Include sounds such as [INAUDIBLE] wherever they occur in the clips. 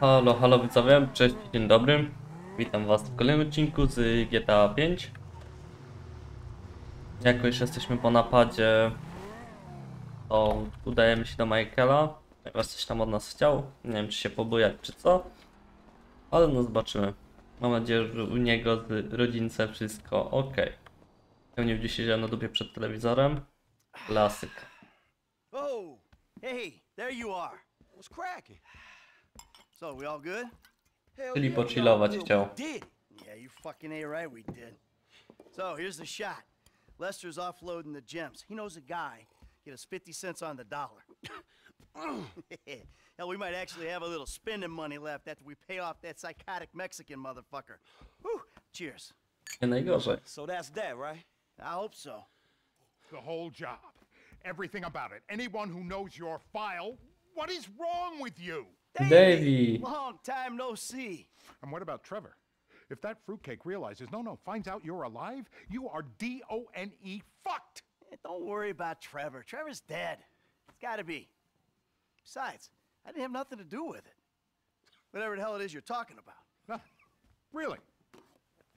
Halo, halo widzowie, cześć, dzień dobry. Witam was w kolejnym odcinku z GTA 5. Jako już jesteśmy po napadzie, to udajemy się do Michaela. Ponieważ coś tam od nas chciał. Nie wiem, czy się pobujać, czy co. Ale no zobaczymy. Mam nadzieję, że u niego z rodzincem wszystko ok. Pewnie gdzieś siedział na dupie przed telewizorem. Klasyk. Oh, hey, there you are. What's cracking? So, we all good? Czyli yeah, pochillować chciał. Did. Yeah, you fucking A right, we did. So, here's the shot. Lester's offloading the gems. He knows a guy. Get us 50 cents on the dollar. [COUGHS] Hell, we might actually have a little spending money left after we pay off that psychotic Mexican motherfucker. Whew, cheers. Nie najgorzej. So that's that, right? I hope so. The whole job. Everything about it. Anyone who knows your file, what is wrong with you? Davey. Long time no see. And what about Trevor? If that fruitcake realizes, no, no, finds out you're alive, you are D O N E fucked. Eh, Don't worry about Trevor. Trevor's dead. It's gotta be. Besides, I didn't have nothing to do with it. Whatever the hell it is you're talking about. No, really?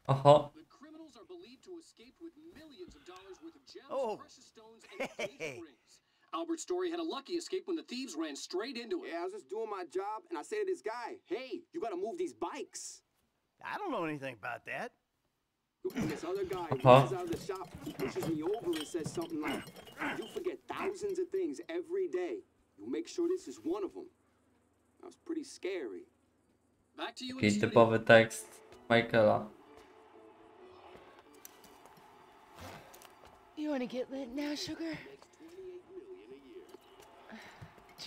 Oho, The criminals are believed to escape with millions of dollars worth of gems, Oh. precious stones, and [LAUGHS] Hey. Engagement rings. Albert Story had a lucky escape when the thieves ran straight into him. Yeah, I was just doing my job, and I say to this guy, "Hey, you gotta move these bikes." I don't know anything about that. And this other guy runs out of the shop, pushes me over, and says something like, "You forget thousands of things every day. You make sure this is one of them." That was pretty scary. Back to you in Taki studio. typowy tekst Michaela. You want to get lit now, sugar?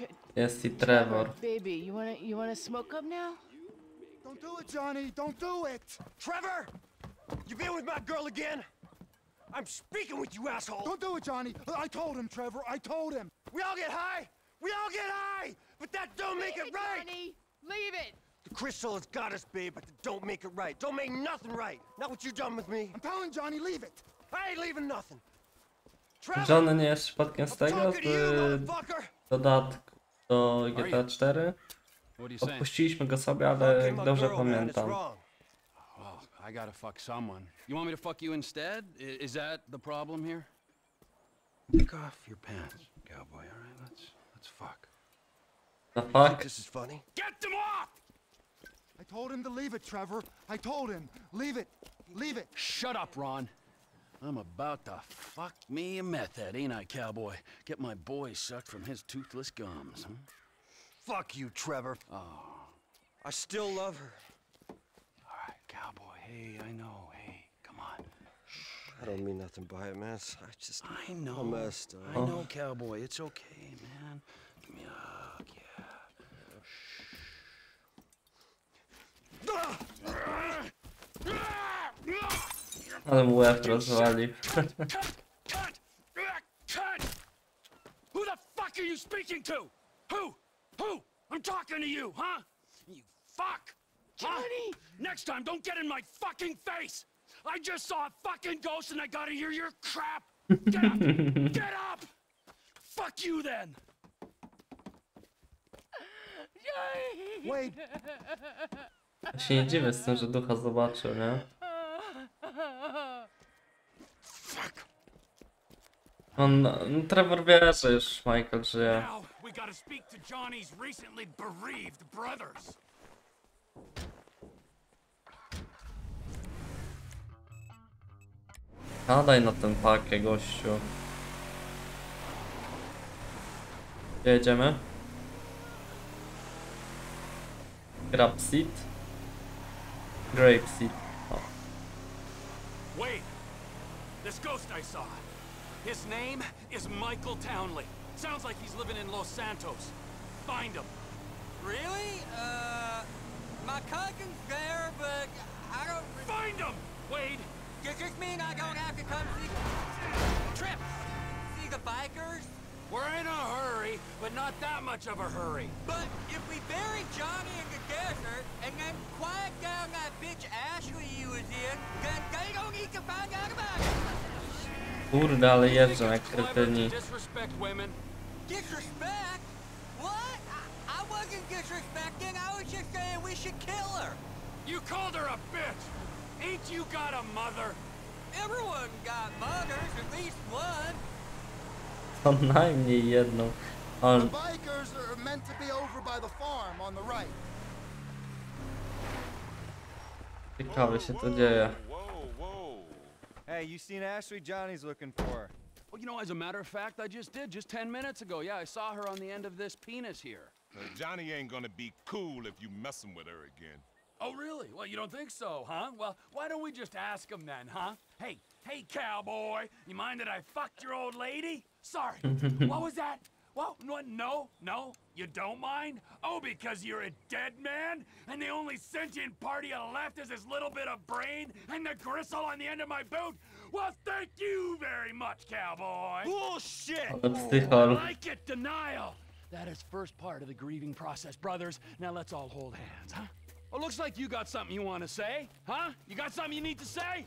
Tr- Jest i Trevor. baby, you want to you want to smoke up now? Don't do it, Johnny. Don't do it. Trevor! You been with my girl again? I'm speaking with you, asshole! Don't do it, Johnny. I told him, Trevor. I told him. We all get high! We all get high! But that don't make it right! Johnny, leave it. The crystal has got us, babe, but that don't make it right. Don't make nothing right. Not what you done with me. I'm telling Johnny, leave it. I ain't leaving nothing. Trevor! Johnny nie jest przypadkiem z I'm tego, talking to you, z motherfucker! dodatku do GTA 4. What are you saying? Odpuściliśmy go sobie, ale Fucking jak my dobrze girl, man, it's pamiętam. wrong. Well, I gotta fuck someone. You want me to fuck you instead? Is that the problem here? Take off your pants, cowboy. All right, let's let's fuck. The fuck? This is funny. Get them off! I told him to leave it, Trevor. I told him. Leave it. Leave it. Shut up, Ron. I'm about to fuck me a meth head, ain't I, cowboy? Get my boy sucked from his toothless gums. Huh? Fuck you, Trevor. Oh, I still love her. all right, cowboy. Hey, I know. Hey, come on. I don't mean nothing by it, man. I just... I know. I'm messed I up. know, cowboy. It's okay, man. Give me a hug, yeah. Ah! Ah! Ah! Ale mu łeb rozwalił. Who the fuck are you speaking to? Who? Who? I'm talking to you, huh? You fuck! Johnny! Next time, don't get in my fucking face! I just saw a fucking ghost and I gotta hear your crap! Get up! [LAUGHS] get up! Fuck you then! Wade, Ja się nie dziwię z tym, że ducha zobaczył, nie? On, no, Trevor wie, że już Michael żyje. Now, we gotta speak to Johnny's recently bereaved brothers. Nadaj na ten pakę, gościu. Gdzie jedziemy? Grab seed. Grape seed. Wait! This ghost I saw. His name is Michael Townley. Sounds like he's living in Los Santos. Find him. Really? Uh, my cousin's there, but I don't. Find him! Wade! Does this mean I don't have to come see Trip! see the bikers? We're in a hurry, but not that much of a hurry. But if we bury Johnny in the desert and then quiet down that bitch Ashley you was in, then they don't need to find out about it. Kurde, ale jeżdżą jak kretyni. disrespect women. Disrespect? What? I, I wasn't disrespecting. I was just saying you kill her. You called her a bitch! Ain't you got a mother? Everyone got mothers, at least one. Co najmniej jedną. The On, bikers are meant to be over by the farm on the right. ciekawe się to dzieje. Hey, you seen Ashley? Johnny's looking for her. Well, you know, as a matter of fact, I just did, just 10 minutes ago. Yeah, I saw her on the end of this penis here. Uh, Johnny ain't gonna be cool if you messing with her again. Oh, really? Well, you don't think so, huh? Well, why don't we just ask him then, huh? Hey, hey, cowboy, you mind that I fucked your old lady? Sorry. what was that? Well, no, no, no, you don't mind? Oh, because you're a dead man? And the only sentient part you left is this little bit of brain and the gristle on the end of my boot? Well, thank you very much, cowboy. Bullshit! Ale psychol. I like it, denial. That is first part of the grieving process, brothers. Now let's all hold hands, huh? Well, looks like you got something you want to say, huh? You got something you need to say?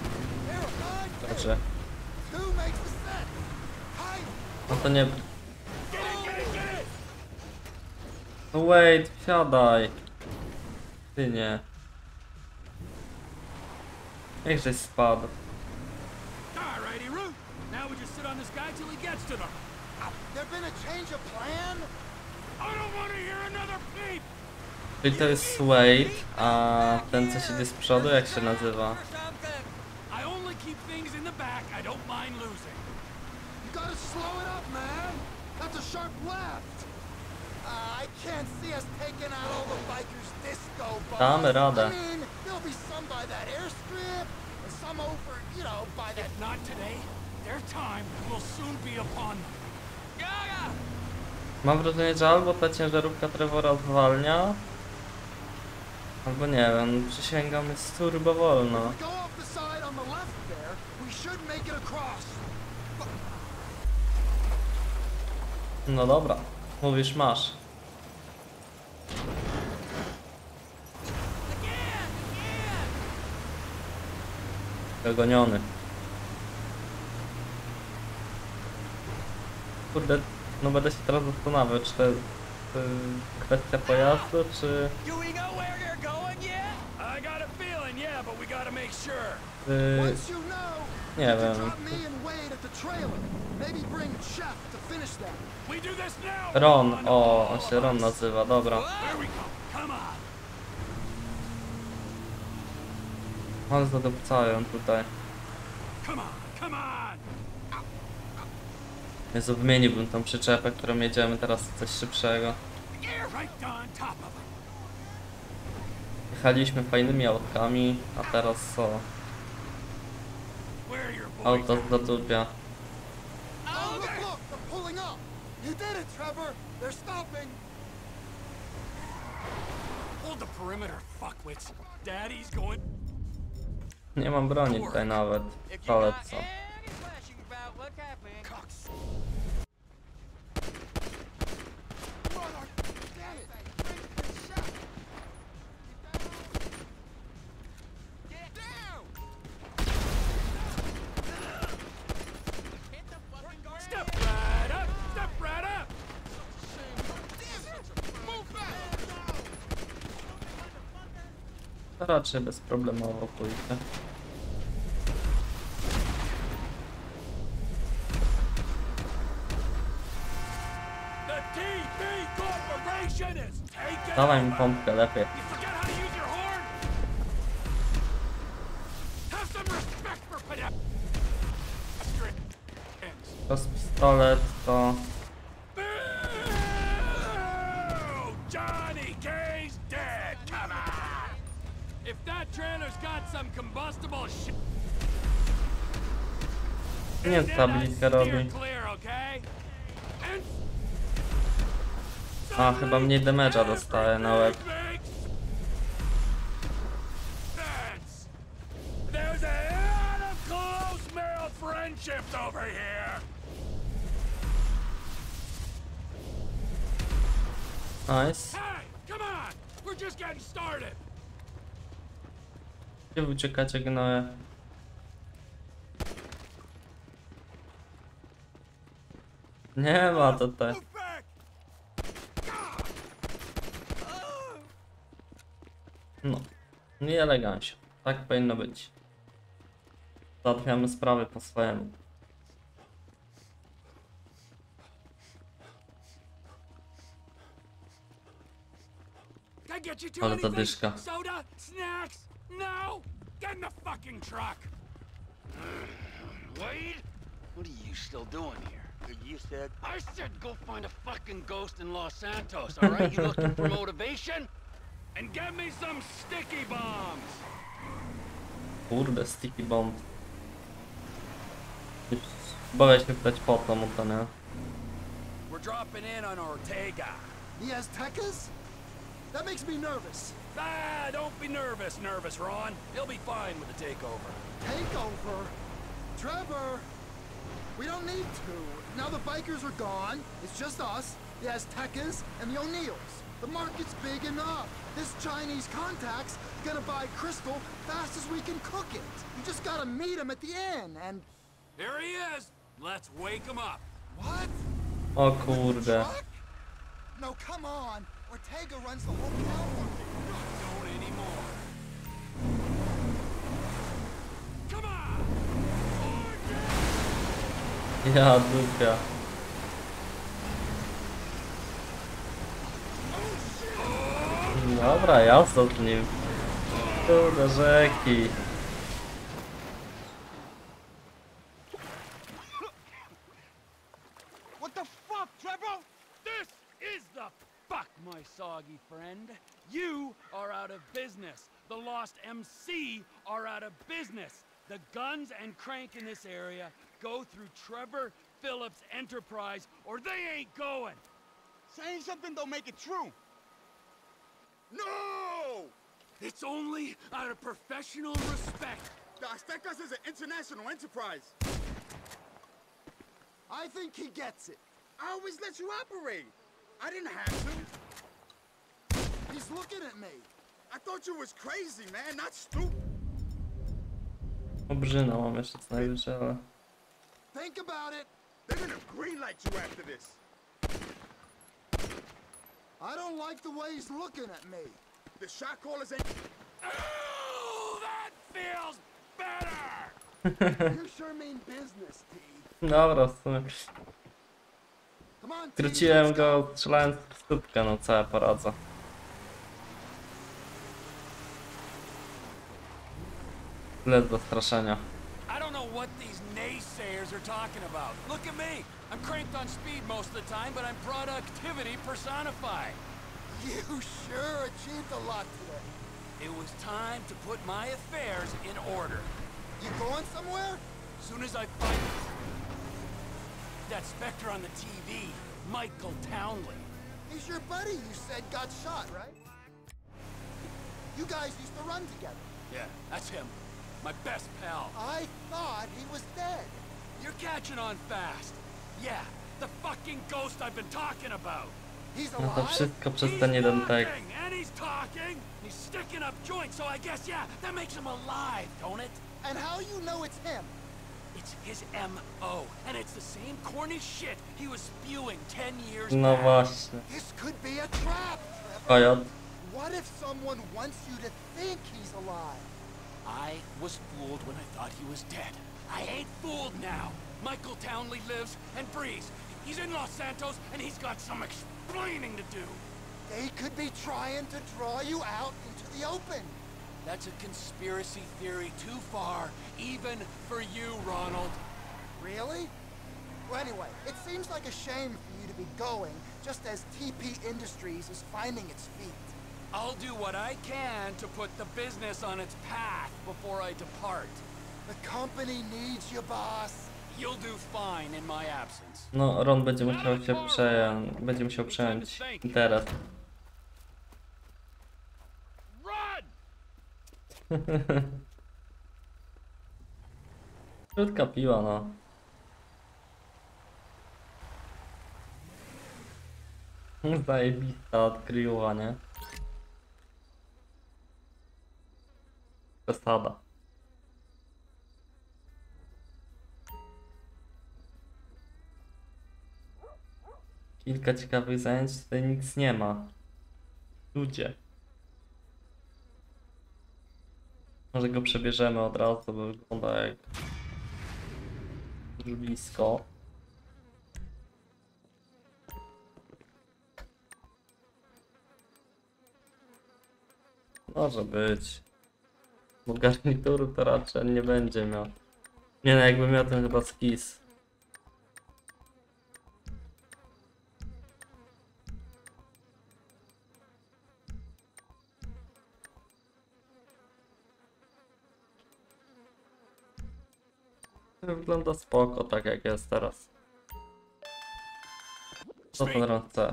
set? Hi. No to nie... No wait, wsiadaj. Ty nie. Niechżeś spadł. Czyli to jest Wade, a ten co siedzi z przodu, jak się nazywa? Or something. I only keep things in the back I don't mind losing. You gotta slow it up, man. That's a sharp left. Uh, I can't see us taking out all the bikers disco. Damy radę. I mean, there'll be some by that airstrip, and some over, you know, by that. If not today, their time will soon be upon them. Gaga! Mam wrażenie, że albo ta ciężarówka Trevora zwalnia, albo nie wiem, przysięgam, jest turbo wolno. Go off the side on the left there. We should make it across. No dobra, mówisz masz. Dogoniony. Kurde, no będę się teraz zastanawiał, czy to jest y, kwestia pojazdu, czy... Do nie wiem. Ron, o, on się Ron nazywa, dobra. On zadupcają tutaj. Jezu, wymieniłbym tą przyczepę, którą jedziemy teraz w coś szybszego. Jechaliśmy fajnymi autami, a teraz co? Where are your boys? Auto zadupia. Oh, look, look, they're pulling up. You did it, Trevor. They're stopping. Hold the perimeter, fuckwits. Daddy's going. Nie mam broni tutaj nawet. Ale co? any questions about what happened, Cocks. Damn it. Bring Chef. get down! Hit the fucking guard. Step right up. Step right up. To raczej bezproblemowo taking Dawaj mi pompkę lepiej. To use your If that trailer's got some combustible shit. Robi? A, chyba mniej damage'a dostaję na łeb. Nice. Hey, come on! We're just getting started! Gdzie uciekacie, gnoje? Nie ma tutaj. No. Nie elegancie. Tak powinno być. Załatwiamy sprawy po swojemu. Ale zadyszka. Soda? Snacks? No? Get in the fucking truck. Wade? What are you still doing here? You said... I said go find a fucking ghost in Los Santos, alright? You looking for motivation? And get me some sticky bombs! Kurde, sticky bomb. Już Boję się pytać po to mu to, nie? We're dropping in on Ortega. The Aztecas? That makes me nervous. Ah, don't be nervous, nervous, Ron. He'll be fine with the takeover. Takeover? Trevor! We don't need to. Now the bikers are gone. It's just us, the Aztecas, and the O'Neills. The market's big enough. This Chinese contact's gonna buy crystal fast as we can cook it. You just gotta meet him at the inn, and... Here he is. Let's wake him up. What? Oh, O kurde. No, come on. Ortega runs the whole town. Don't anymore. Come on! Ja dupia. Dobra, jasno z nim. Kurde, rzeki. Friend. You are out of business. The Lost MC are out of business. The guns and crank in this area go through Trevor Phillips Enterprise, or they ain't going. Saying something don't make it true. No! It's only out of professional respect. The Aztecas is an international enterprise. I think he gets it. I always let you operate. I didn't have to. He's looking at me. I thought you was crazy, man, not stupid. Obrzyna mam jeszcze co najwyżej, ale... Think about it. They're gonna greenlight you after this. I don't like the way he's looking at me. The shot callers ain't. Oh, that feels better! [LAUGHS] you sure mean business, T. Dobra, w sumie. Skróciłem go strzelając w stópkę, no co ja poradzę. Tyle zastraszenia. I don't know what these naysayers are talking about. Look at me. I'm cranked on speed most of the time, but I'm productivity personified. You sure achieved a lot today. It was time to put my affairs in order. You going somewhere? Soon as I find that Spectre on the TV, Michael Townley. He's your buddy you said got shot, right? You guys used to run together. Yeah, that's him. My best pal. I thought he was dead. You're catching on fast. Yeah, the fucking ghost I've been talking about. He's No to alive? wszystko przez He's ten jeden walking, and he's talking. He's sticking up joints, so I guess, yeah, that makes him alive, don't it? And how you know it's him? It's his M.O., and it's the same corny shit he was spewing 10 years No back. właśnie. This could be a trap, Trevor. What if someone wants you to think he's alive? I was fooled when I thought he was dead. I ain't fooled now. Michael Townley lives and breathes. He's in Los Santos, and he's got some explaining to do. They could be trying to draw you out into the open. That's a conspiracy theory too far, even for you, Ronald. Really? Well, anyway, it seems like a shame for you to be going just as TP Industries is finding its feet. I'll do what I can to put the business on its path before I depart. The company needs you, boss. You'll do fine in my absence. No, Ron będzie musiał się przejąć, będzie musiał przejąć. Run! [LAUGHS] Krótka piła, no. [LAUGHS] Zajebista odkryła, nie? Przesada. Kilka ciekawych zajęć, tutaj nic nie ma. Ludzie. Może go przebierzemy od razu, bo wygląda jak blisko. Może być. Bo garnituru to raczej nie będzie miał. Nie no, jakby miał ten chyba skis. Wygląda spoko, tak jak jest teraz. Co ten ron chce?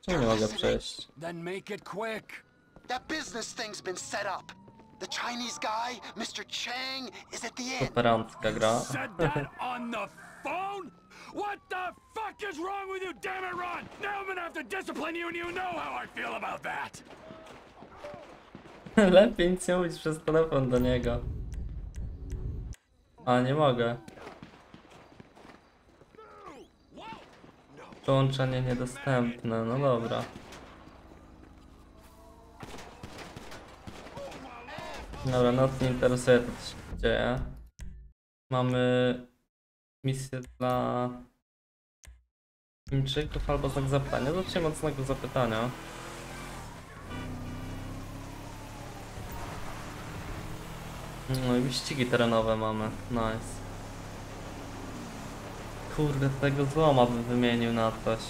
Czemu nie mogę przejść? Then make it quick. That business thing's been set up. The Chinese guy, Mr. Chang, is at the end. Superancka gra. Said that on the phone? What the fuck is wrong with you, damn it, Ron? Now I'm gonna have to discipline you, and you know how I feel about that. [LAUGHS] Lepiej nic nie mówić przez telefon do niego. A nie mogę. Połączenie niedostępne, no dobra. Dobra, nas nie interesuje to co się dzieje. Mamy misję dla Chińczyków albo znak zapytania. Zacznijmy od zapytania. No i wyścigi terenowe mamy, nice. Kurde, tego złoma bym wymienił na coś.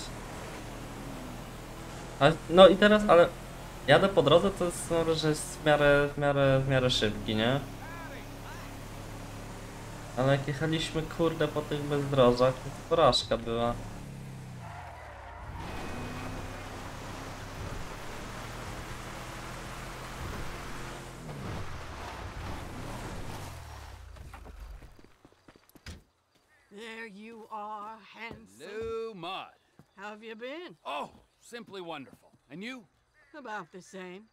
A, no i teraz, ale jadę po drodze, to jest, no, że jest w miarę, w miarę, w miarę szybki, nie? Ale jak jechaliśmy, kurde, po tych bezdrożach, to porażka była. There you are, handsome. Lou Mud. How have you been? Oh, simply wonderful. And you? About the same.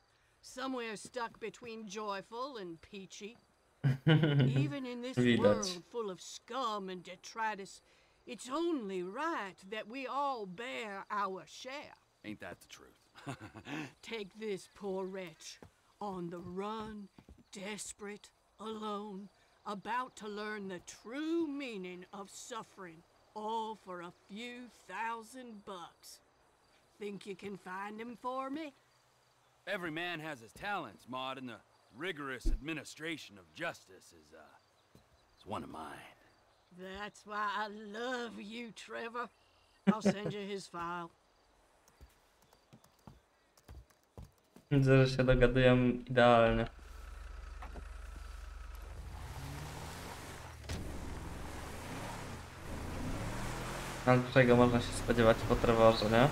Somewhere stuck between joyful and peachy. [LAUGHS] Even in this Widać. world full of scum and detritus, it's only right that we all bear our share. Ain't that the truth? [LAUGHS] Take this poor wretch, on the run, desperate, alone, about to learn the true meaning of suffering, all for a few thousand bucks. Think you can find him for me? Every man has his talents, Maud, and the rigorous administration of justice is, uh, is one of mine. That's why I love you, Trevor. I'll send you his file. Widzę, że się dogadują idealnie. Ale czego można się spodziewać po Trevorze, nie?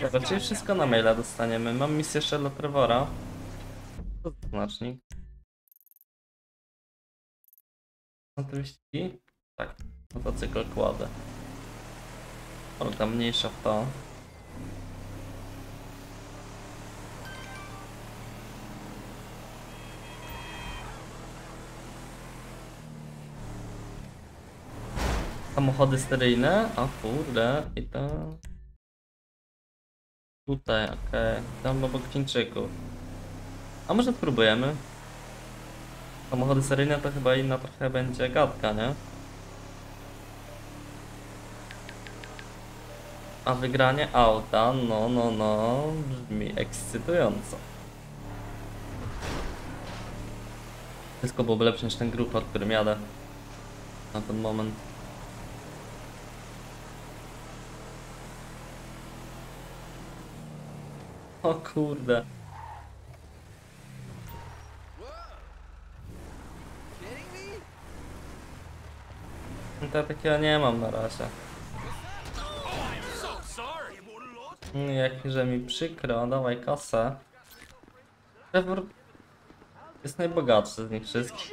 Dobra, wszystko na maila dostaniemy. Mam misję jeszcze dla Trevora. To znacznik? Są te wyścigi? Tak, motocykl kładę. Tam mniejsza w to. Samochody steryjne? O kurde, i to... Tutaj, okej. Tam obok Chińczyków. A może spróbujemy? Samochody seryjne to chyba inna trochę będzie gadka, nie? A wygranie auta, no, no, no, brzmi ekscytująco. Wszystko byłoby lepsze niż ten grupa, którym jadę. Na ten moment. O kurde. To takiego nie mam na razie. Mm, Jakże mi przykro, dawaj kasę. Trevor jest najbogatszy z nich wszystkich.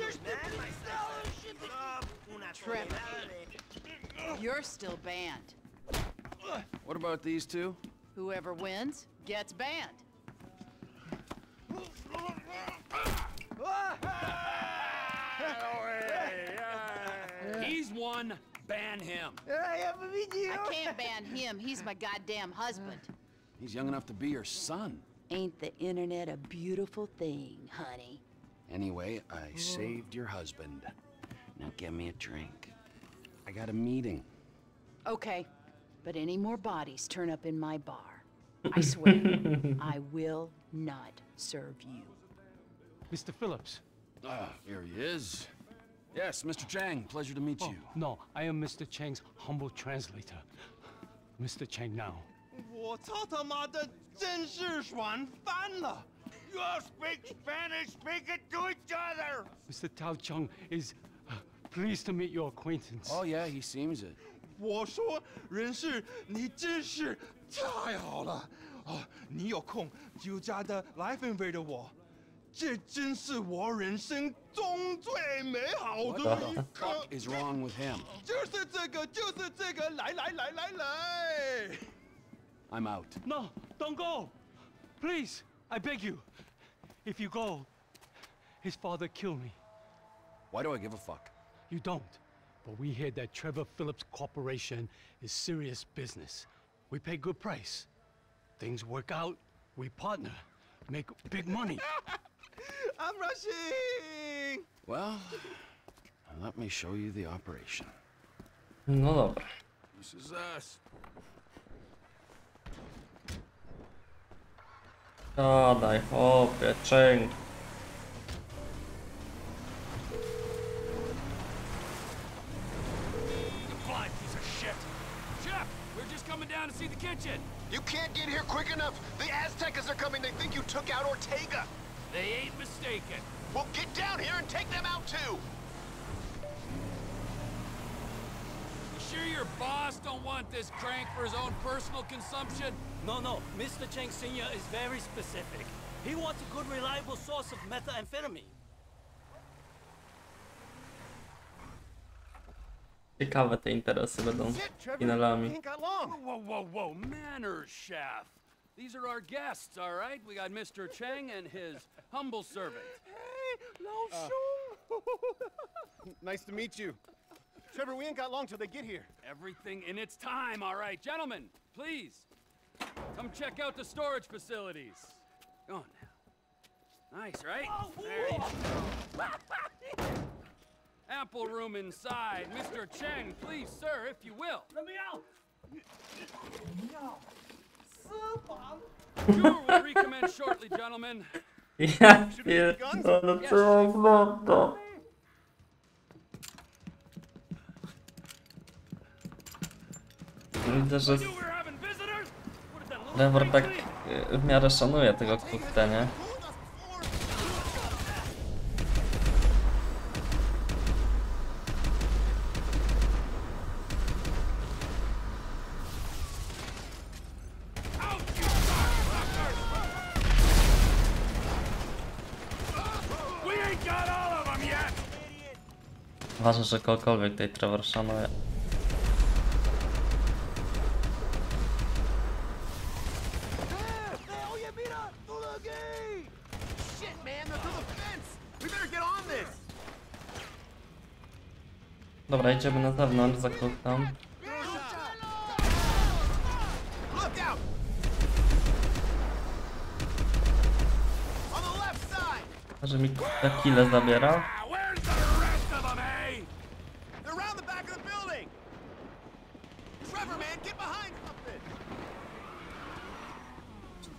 You're still banned. What about these two? Whoever wins gets banned. He's one. Ban him. I can't ban him. He's my goddamn husband. He's young enough to be your son. Ain't the internet a beautiful thing, honey? Anyway, I saved your husband. Now get me a drink. I got a meeting. Okay, but any more bodies turn up in my bar, I swear, [LAUGHS] I will not serve you. Mr. Phillips. Ah, here he is. Yes, Mr. Chang, pleasure to meet oh, you. No, I am Mr. Chang's humble translator. Mr. Chang now. You speak Spanish, speak it to each other! Mr. Tao Chung is uh, pleased to meet your acquaintance. Oh yeah, he seems it. 我说，人事，你真是太好了啊！你有空就加的来分飞的我，这真是我人生中最美好的一刻。fuck is wrong with him? 就是这个，就是这个，来来来来来！I'm out. No, don't go! Please, I beg you. If you go, his father kill me. Why do I give a fuck? You don't. But we hear that Trevor Phillips Corporation is serious business. We pay good price. Things work out, we partner, make big money. [LAUGHS] I'm rushing. Well, let me show you the operation. No dobra. This is us. Gadaj, chłopie, częk. Just down to see the kitchen. You can't get here quick enough. The Aztecas are coming. They think you took out Ortega. They ain't mistaken. Well, get down here and take them out too. You sure your boss don't want this crank for his own personal consumption? No, no. Mr. Cheng Sr. is very specific. He wants a good, reliable source of methamphetamine. Ciekawe te interesy będą finalami. Whoa, whoa, whoa, whoa. Manners, chef. These are our guests, all right? We got Mr. Cheng and his humble servant. Uh. [LAUGHS] nice to meet you. Trevor, we ain't got long till they get here. Everything in its time, all right. Gentlemen, please. Come check out the storage facilities. Go on now. Nice, right? There you go. [LAUGHS] [LAUGHS] Ample room inside. Mr. Cheng, please, sir, if you will. Let me out! Tour will recommence shortly, gentlemen. Ja pierdolę, co oglądam. Widzę, że Trevor tak y, w miarę szanuje tego kukta, nie? Ważne, że kogokolwiek tutaj Trevor szanuje. Dobra, idziemy na zewnątrz za left side. Że mi kukta kile zabiera.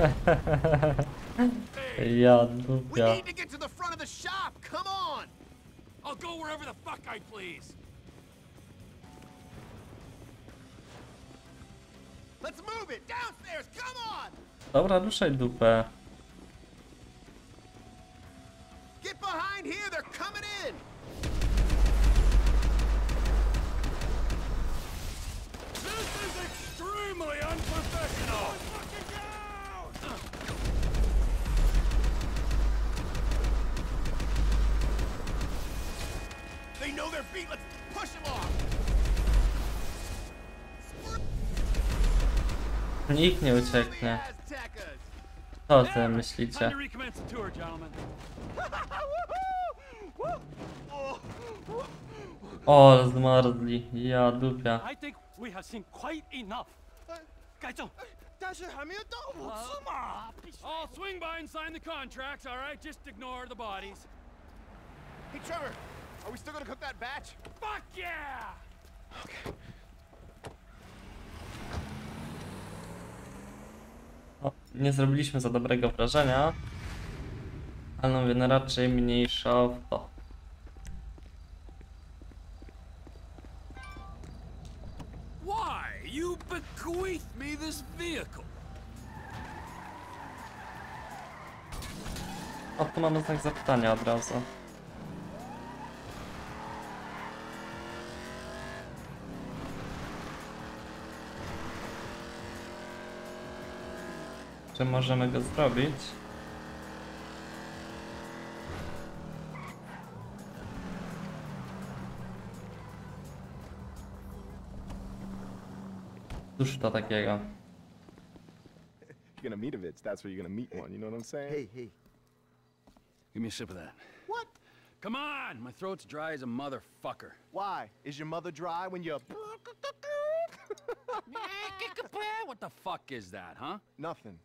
[LAUGHS] Ja We need to get to the front of the shop. Come on. I'll go wherever the fuck I please. Let's move it downstairs. Come on. Dobra, ruszaj dupę. Get behind here. They're coming in. This is extremely unprofessional. They know their feet. Let's push them off. Nikt nie ucieknie. Co ty myślicie? O, zmarzli. Ja dupia. I'll swing by and sign the contracts, alright? Just ignore the bodies. Hey, Trevor, are we still gonna cook that batch? Fuck yeah! O, nie zrobiliśmy za dobrego wrażenia. Ale no mówię, raczej mniejsza w to. Why? You bequeathed me this vehicle. O, tu mamy znak zapytania od razu. Czy możemy go zrobić? Cóż to takiego? You're gonna meet a bitch, that's where you're gonna meet one, you know what I'm saying? Hey, hey. Give me a sip of that. What? Come on! My throat's dry as a motherfucker. Why? Is your mother dry when you're... [LAUGHS] What the fuck is that, huh? Nothing.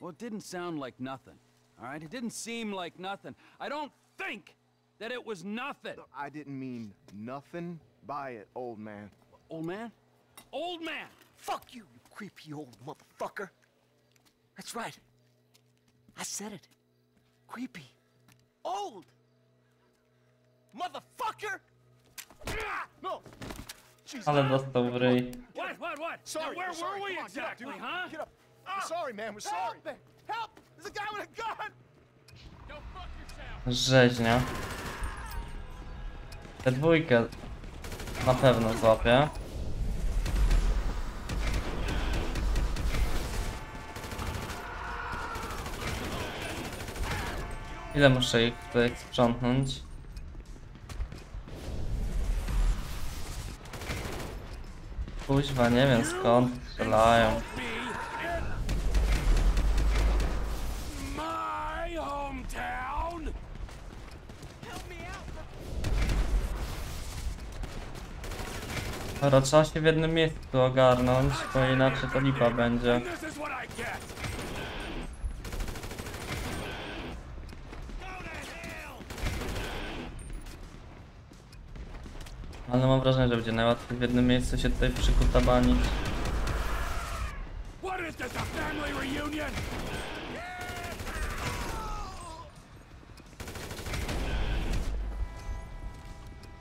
Well, it didn't sound like nothing. All right? It didn't seem like nothing. I don't think that it was nothing. I didn't mean nothing by it, old man. Old man? Old man! Fuck you, you creepy old motherfucker. That's right. I said it. Creepy. Old. Motherfucker! No! Jesus. Ale dostał w ryj. What, what, what? Sorry, Now, where sorry. were we Come on, up, exactly, dude. huh? Sorry, man. We're sorry. Help! Help! There's a guy with a gun! Go fuck yourself. Rzeźnia. Tę dwójkę na pewno złapię. Ile muszę ich tutaj sprzątnąć? Kuźwa, nie wiem skąd strzelają. My hometown! Dobra, trzeba się w jednym miejscu ogarnąć, bo inaczej to lipa będzie. Ale mam wrażenie, że będzie najłatwiej w jednym miejscu się tutaj przykutabanić.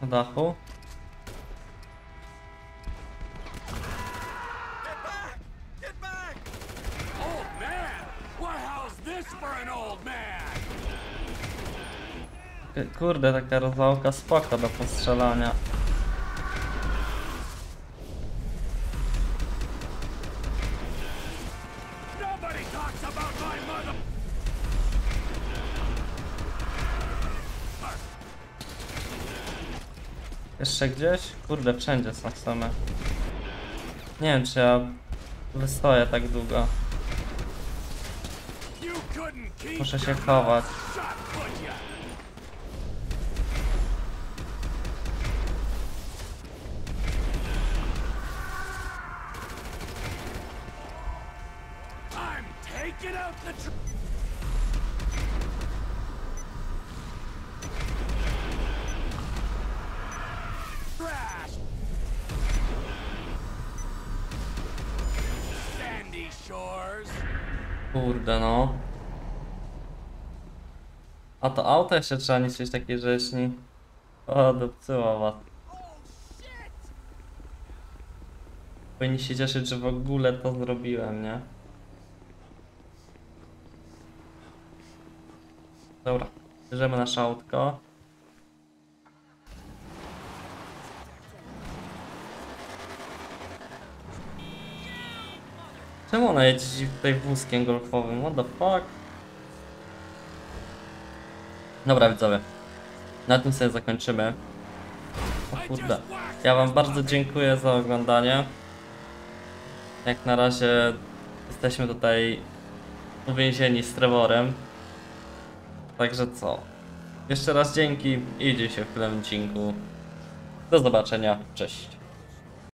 Na dachu. Kurde, taka rozwałka spoko do postrzelania. Jeszcze gdzieś? Kurde, wszędzie są same. Nie wiem, czy ja wystoję tak długo. You couldn't keep Muszę się your chować. mouth shut, could ya? I'm taking out the tr- trash. Sandy Shores. Kurde no. A to auto jeszcze trzeba niszczyć takie rzeczni. O, dopcyła was. Powinni się cieszyć, że w ogóle to zrobiłem, nie? Dobra, bierzemy nasze autko. Czemu ona jeździ tutaj wózkiem golfowym? What the fuck? Dobra widzowie, na tym sobie zakończymy. O kurde, ja wam bardzo dziękuję za oglądanie. Jak na razie jesteśmy tutaj uwięzieni z Trevorem. Także co? Jeszcze raz dzięki i idzie się w kolejnym odcinku. Do zobaczenia, cześć.